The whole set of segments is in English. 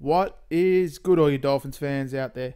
What is good, all you Dolphins fans out there?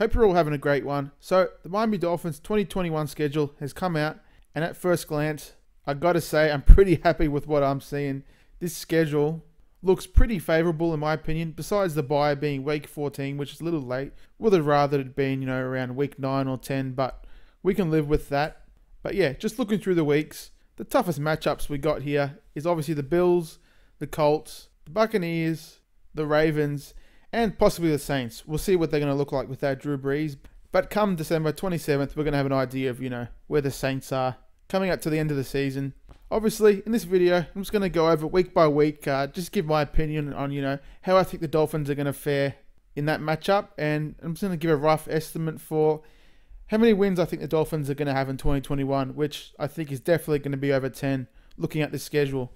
Hope you're all having a great one. So, the Miami Dolphins 2021 schedule has come out, and at first glance, I gotta say, I'm pretty happy with what I'm seeing. This schedule looks pretty favourable in my opinion, besides the bye being week 14, which is a little late. Would have rather it been, you know, around week 9 or 10, but we can live with that. But yeah, just looking through the weeks, the toughest matchups we got here is obviously the Bills, the Colts, the Buccaneers, the Ravens, and possibly the Saints. We'll see what they're going to look like without Drew Brees. But come December 27th, we're going to have an idea of, you know, where the Saints are coming up to the end of the season. Obviously, in this video, I'm just going to go over week by week, uh, just give my opinion on, you know, how I think the Dolphins are going to fare in that matchup. And I'm just going to give a rough estimate for how many wins I think the Dolphins are going to have in 2021, which I think is definitely going to be over 10 looking at the schedule.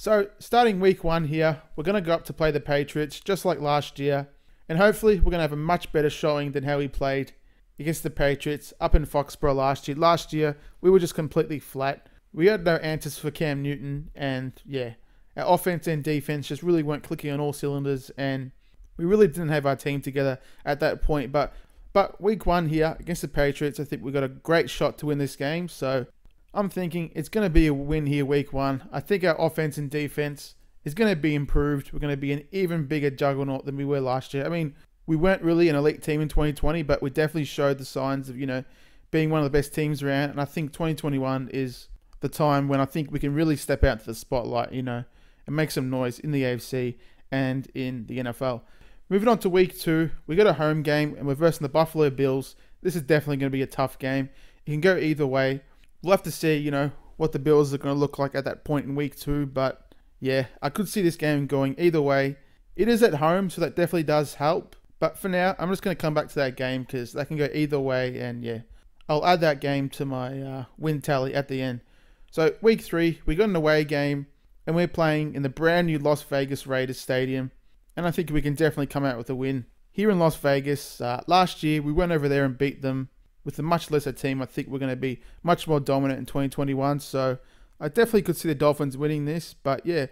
So, starting week one here, we're going to go up to play the Patriots just like last year. And hopefully, we're going to have a much better showing than how we played against the Patriots up in Foxborough last year. Last year, we were just completely flat. We had no answers for Cam Newton. And yeah, our offense and defense just really weren't clicking on all cylinders. And we really didn't have our team together at that point. But but week one here against the Patriots, I think we got a great shot to win this game. So I'm thinking it's going to be a win here week one. I think our offense and defense is going to be improved. We're going to be an even bigger juggernaut than we were last year. I mean, we weren't really an elite team in 2020, but we definitely showed the signs of, you know, being one of the best teams around. And I think 2021 is the time when I think we can really step out to the spotlight, you know, and make some noise in the AFC and in the NFL. Moving on to week two, we got a home game and we're versing the Buffalo Bills. This is definitely going to be a tough game. It can go either way we'll have to see, you know, what the Bills are going to look like at that point in week two. But yeah, I could see this game going either way. It is at home, so that definitely does help. But for now, I'm just going to come back to that game because that can go either way. And yeah, I'll add that game to my uh, win tally at the end. So week three, we got an away game, and we're playing in the brand new Las Vegas Raiders Stadium. And I think we can definitely come out with a win here in Las Vegas. Uh, last year, we went over there and beat them with a much lesser team, I think we're going to be much more dominant in 2021. So I definitely could see the Dolphins winning this. But yeah,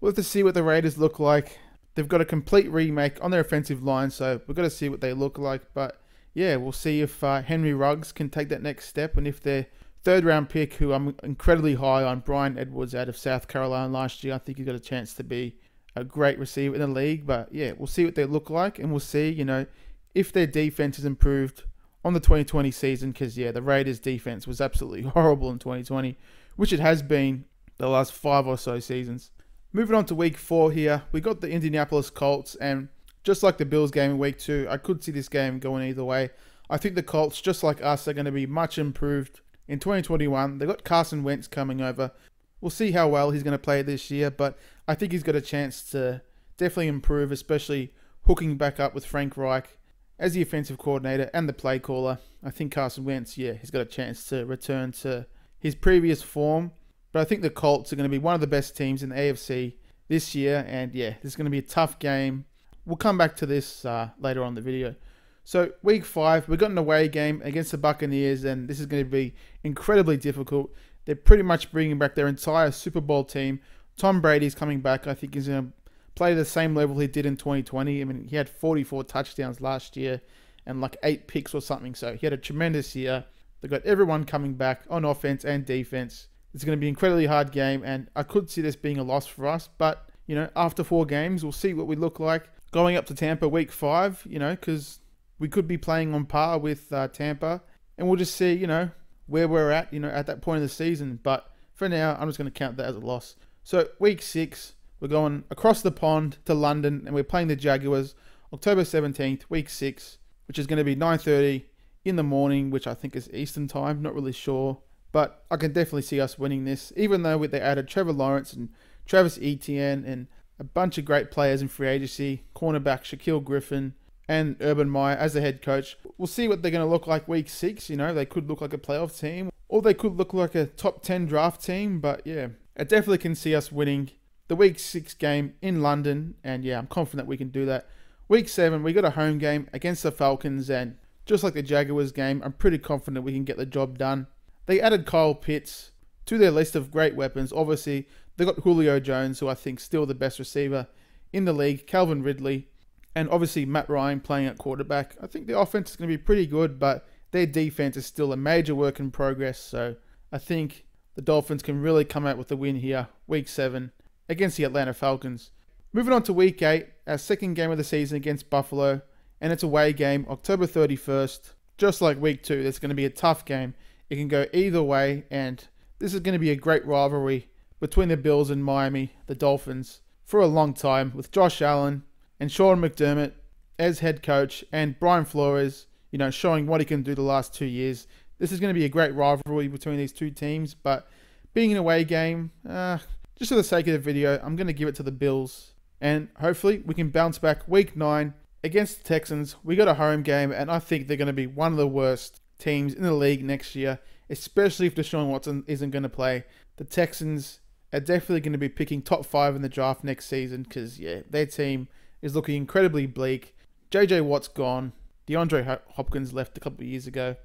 we'll have to see what the Raiders look like. They've got a complete remake on their offensive line, so we've got to see what they look like. But yeah, we'll see if uh, Henry Ruggs can take that next step and if their third round pick, who I'm incredibly high on, Bryan Edwards out of South Carolina last year, I think he's got a chance to be a great receiver in the league. But yeah, we'll see what they look like and we'll see, you know, if their defense has improved on the 2020 season because, yeah, the Raiders' defense was absolutely horrible in 2020, which it has been the last five or so seasons. Moving on to week four here, we got the Indianapolis Colts, and just like the Bills game in week two, I could see this game going either way. I think the Colts, just like us, are going to be much improved in 2021. They got Carson Wentz coming over. We'll see how well he's going to play this year, but I think he's got a chance to definitely improve, especially hooking back up with Frank Reich as the offensive coordinator and the play caller, I think Carson Wentz, yeah, he's got a chance to return to his previous form. But I think the Colts are going to be one of the best teams in the AFC this year. And yeah, this is going to be a tough game. We'll come back to this uh, later on in the video. So, week five, we've got an away game against the Buccaneers, and this is going to be incredibly difficult. They're pretty much bringing back their entire Super Bowl team. Tom Brady's coming back. I think he's going to play the same level he did in 2020. I mean, he had 44 touchdowns last year and like eight picks or something. So he had a tremendous year. They've got everyone coming back on offense and defense. It's going to be an incredibly hard game, and I could see this being a loss for us. But you know, after four games, we'll see what we look like going up to Tampa week five. You know, because we could be playing on par with uh, Tampa, and we'll just see. You know, where we're at. You know, at that point of the season. But for now, I'm just going to count that as a loss. So week six, we're going across the pond to London and we're playing the Jaguars October 17th, week 6, which is going to be 9:30 in the morning, which I think is Eastern time, not really sure, but I can definitely see us winning this even though they added Trevor Lawrence and Travis Etienne and a bunch of great players in free agency, cornerback Shaquill Griffin and Urban Meyer as the head coach. We'll see what they're going to look like week 6, you know, they could look like a playoff team or they could look like a top 10 draft team, but yeah, I definitely can see us winning the week six game in London, and yeah, I'm confident we can do that. Week seven, we got a home game against the Falcons, and just like the Jaguars game, I'm pretty confident we can get the job done. They added Kyle Pitts to their list of great weapons. Obviously, they got Julio Jones, who I think is still the best receiver in the league, Calvin Ridley, and obviously Matt Ryan playing at quarterback. I think the offense is going to be pretty good, but their defense is still a major work in progress. So I think the Dolphins can really come out with a win here, week seven, against the Atlanta Falcons. Moving on to week eight, our second game of the season against Buffalo, and it's a away game, October 31st. Just like week two, it's going to be a tough game. It can go either way, and this is going to be a great rivalry between the Bills and Miami, the Dolphins, for a long time, with Josh Allen and Sean McDermott as head coach, and Brian Flores, you know, showing what he can do the last two years. This is going to be a great rivalry between these two teams, but being an away game, uh, just for the sake of the video, I'm going to give it to the Bills. And hopefully we can bounce back week nine against the Texans. We got a home game, and I think they're going to be one of the worst teams in the league next year, especially if Deshaun Watson isn't going to play. The Texans are definitely going to be picking top five in the draft next season because, yeah, their team is looking incredibly bleak. JJ Watt's gone. DeAndre Hopkins left a couple of years ago.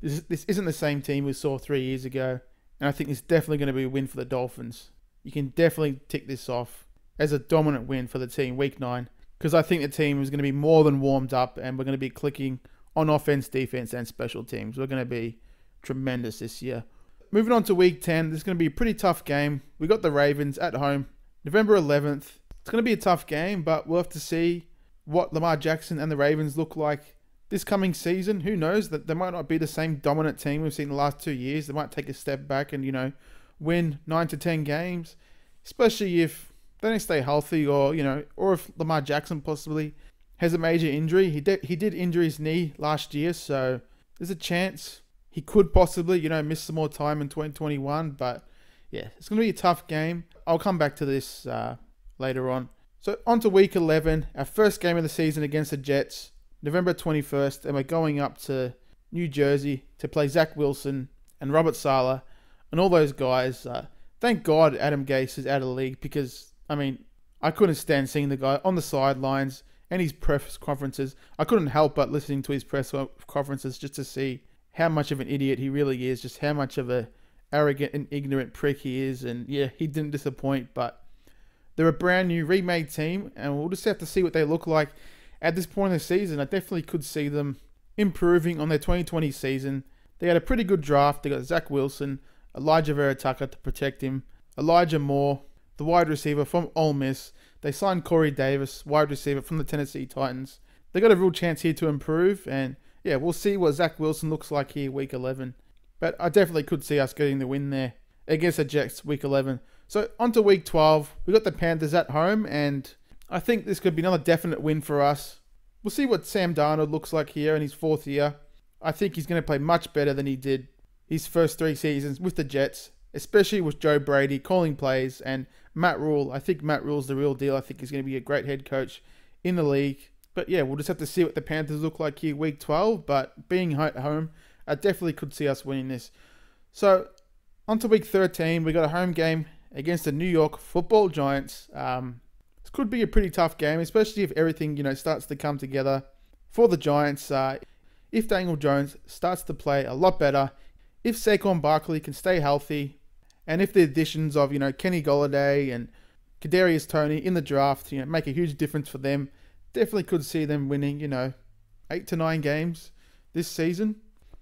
This, this isn't the same team we saw three years ago, and I think it's definitely going to be a win for the Dolphins. You can definitely tick this off as a dominant win for the team week nine because I think the team is going to be more than warmed up and we're going to be clicking on offense, defense, and special teams. We're going to be tremendous this year. Moving on to week 10, this is going to be a pretty tough game. We got the Ravens at home, November 11th. It's going to be a tough game, but we'll have to see what Lamar Jackson and the Ravens look like this coming season. Who knows that they might not be the same dominant team we've seen the last two years. They might take a step back and, you know, win nine to ten games, especially if they don't stay healthy or, you know, or if Lamar Jackson possibly has a major injury. He did he did injure his knee last year, so there's a chance he could possibly, you know, miss some more time in 2021. But yeah, it's going to be a tough game. I'll come back to this uh, later on. So on to week 11, our first game of the season against the Jets, November 21st, and we're going up to New Jersey to play Zach Wilson and Robert Saleh and all those guys. Uh, thank God Adam Gase is out of the league because, I mean, I couldn't stand seeing the guy on the sidelines and his press conferences. I couldn't help but listening to his press conferences just to see how much of an idiot he really is, just how much of a arrogant and ignorant prick he is. And yeah, he didn't disappoint, but they're a brand new remade team, and we'll just have to see what they look like at this point in the season. I definitely could see them improving on their 2020 season. They had a pretty good draft. They got Zach Wilson, Alijah Vera-Tucker to protect him, Elijah Moore, the wide receiver from Ole Miss. They signed Corey Davis, wide receiver from the Tennessee Titans. They got a real chance here to improve, and yeah, we'll see what Zach Wilson looks like here week 11. But I definitely could see us getting the win there against the Jets week 11. So on to week 12. We got the Panthers at home, and I think this could be another definite win for us. We'll see what Sam Darnold looks like here in his fourth year. I think he's going to play much better than he did his first three seasons with the Jets, especially with Joe Brady calling plays and Matt Rhule. I think Matt Rhule's the real deal. I think he's going to be a great head coach in the league. But yeah, we'll just have to see what the Panthers look like here week 12. But being at home, I definitely could see us winning this. So on to week 13, we got a home game against the New York Football Giants. Um, this could be a pretty tough game, especially if everything you know starts to come together for the Giants. Uh, if Daniel Jones starts to play a lot better, if Saquon Barkley can stay healthy, and if the additions of you know Kenny Golladay and Kadarius Toney in the draft, you know, make a huge difference for them definitely could see them winning, you know, eight to nine games this season.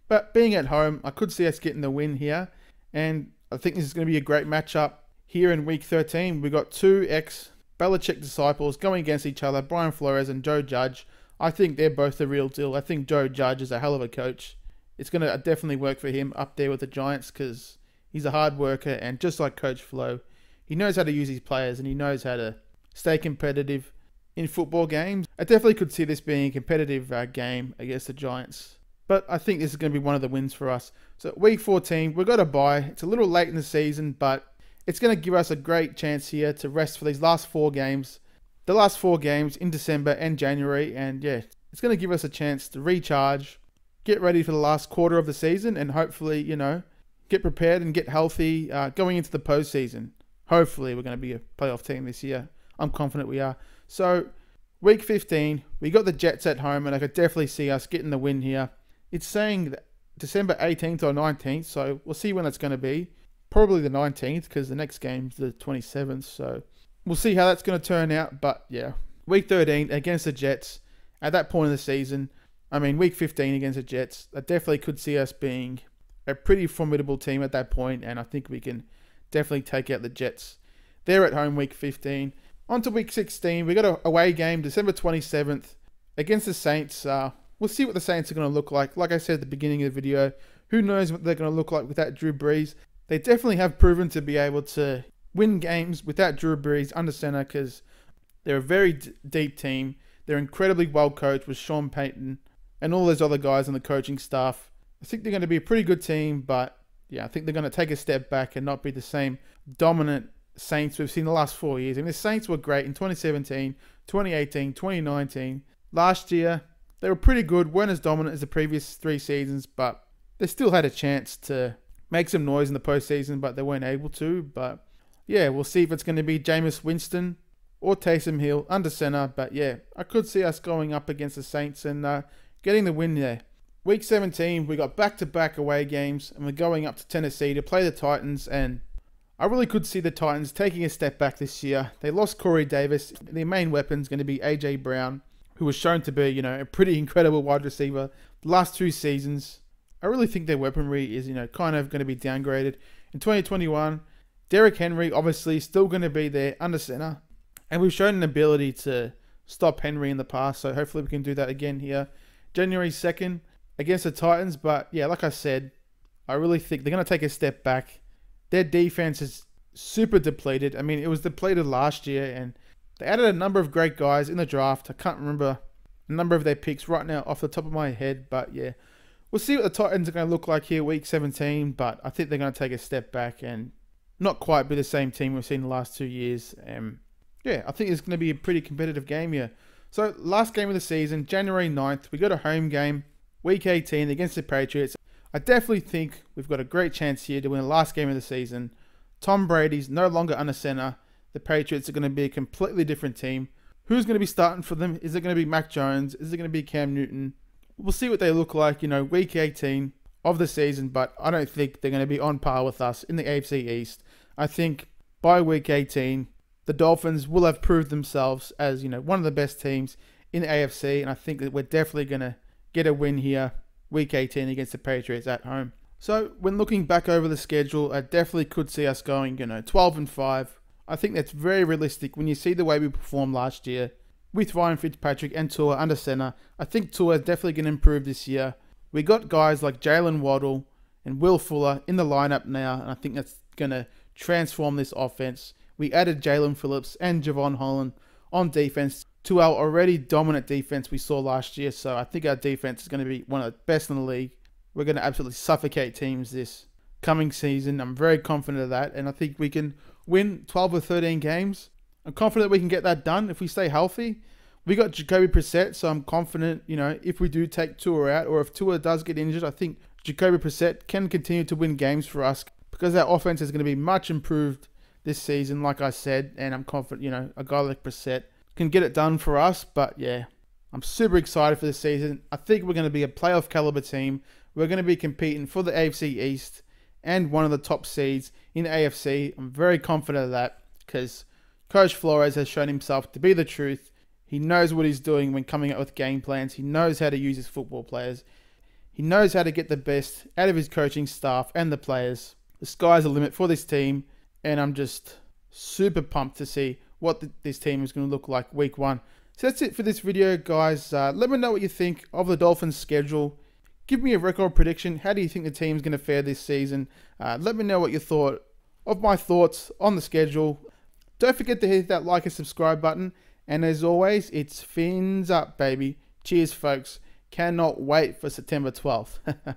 But being at home, I could see us getting the win here. And I think this is going to be a great matchup here in week 13. We've got two ex Belichick disciples going against each other, Brian Flores and Joe Judge. I think they're both the real deal. I think Joe Judge is a hell of a coach. It's going to definitely work for him up there with the Giants because he's a hard worker. And just like Coach Flo, he knows how to use his players and he knows how to stay competitive in football games. I definitely could see this being a competitive uh, game against the Giants. But I think this is going to be one of the wins for us. So week 14, we've got a bye. It's a little late in the season, but it's going to give us a great chance here to rest for these last four games. The last four games in December and January. And yeah, it's going to give us a chance to recharge, get ready for the last quarter of the season, and hopefully, you know, get prepared and get healthy uh, going into the postseason. Hopefully, we're going to be a playoff team this year. I'm confident we are. So, week 15, we got the Jets at home, and I could definitely see us getting the win here. It's saying December 18th or 19th, so we'll see when that's going to be. Probably the 19th, because the next game's the 27th, so we'll see how that's going to turn out. But yeah, week 13 against the Jets at that point in the season. I mean, week 15 against the Jets, I definitely could see us being a pretty formidable team at that point, and I think we can definitely take out the Jets. They're at home week 15. On to week 16, we got a away game December 27th against the Saints. Uh, we'll see what the Saints are going to look like. Like I said at the beginning of the video, who knows what they're going to look like without Drew Brees. They definitely have proven to be able to win games without Drew Brees under center because they're a very deep team. They're incredibly well coached with Sean Payton and all those other guys on the coaching staff. I think they're going to be a pretty good team, but yeah, I think they're going to take a step back and not be the same dominant Saints we've seen the last four years. I mean, the Saints were great in 2017, 2018, 2019. Last year, they were pretty good, weren't as dominant as the previous three seasons, but they still had a chance to make some noise in the postseason, but they weren't able to. But yeah, we'll see if it's going to be Jameis Winston or Taysom Hill under center. But yeah, I could see us going up against the Saints and uh, getting the win there. Week 17, we got back to back away games, and we're going up to Tennessee to play the Titans. And I really could see the Titans taking a step back this year. They lost Corey Davis. Their main weapon is going to be AJ Brown, who was shown to be, you know, a pretty incredible wide receiver the last two seasons. I really think their weaponry is, you know, kind of going to be downgraded. In 2021, Derrick Henry obviously still going to be there under center. And we've shown an ability to stop Henry in the past, so hopefully we can do that again here. January 2nd, against the Titans. But yeah, like I said, I really think they're going to take a step back. Their defense is super depleted. I mean, it was depleted last year, and they added a number of great guys in the draft. I can't remember a number of their picks right now off the top of my head, but yeah, we'll see what the Titans are going to look like here, week 17. But I think they're going to take a step back and not quite be the same team we've seen the last two years. Um, yeah, I think it's going to be a pretty competitive game here. So, last game of the season, January 9th, we got a home game Week 18 against the Patriots. I definitely think we've got a great chance here to win the last game of the season. Tom Brady's no longer under center. The Patriots are going to be a completely different team. Who's going to be starting for them? Is it going to be Mac Jones? Is it going to be Cam Newton? We'll see what they look like, you know, week 18 of the season, but I don't think they're going to be on par with us in the AFC East. I think by week 18, the Dolphins will have proved themselves as, you know, one of the best teams in the AFC, and I think that we're definitely going to get a win here, week 18 against the Patriots at home. So when looking back over the schedule, I definitely could see us going, you know, 12 and 5. I think that's very realistic when you see the way we performed last year with Ryan Fitzpatrick and Tua under center. I think Tua is definitely going to improve this year. We got guys like Jaylen Waddle and Will Fuller in the lineup now, and I think that's going to transform this offense. We added Jaelan Phillips and Jevon Holland on defense to our already dominant defense we saw last year. So I think our defense is going to be one of the best in the league. We're going to absolutely suffocate teams this coming season. I'm very confident of that, and I think we can win 12 or 13 games. I'm confident we can get that done if we stay healthy. We got Jacoby Brissett, so I'm confident, you know, if we do take Tua out or if Tua does get injured, I think Jacoby Brissett can continue to win games for us because our offense is going to be much improved this season, like I said, and I'm confident, you know, a guy like Brissett can get it done for us. But yeah, I'm super excited for this season. I think we're going to be a playoff caliber team. We're going to be competing for the AFC East and one of the top seeds in the AFC. I'm very confident of that because Coach Flores has shown himself to be the truth. He knows what he's doing when coming up with game plans. He knows how to use his football players. He knows how to get the best out of his coaching staff and the players. The sky's the limit for this team, and I'm just super pumped to see what this team is going to look like week one. So that's it for this video, guys. Uh, let me know what you think of the Dolphins' schedule. Give me a record prediction. How do you think the team's going to fare this season? Uh, let me know what you thought of my thoughts on the schedule. Don't forget to hit that like and subscribe button. And as always, it's fins up, baby. Cheers, folks. Cannot wait for September 12th.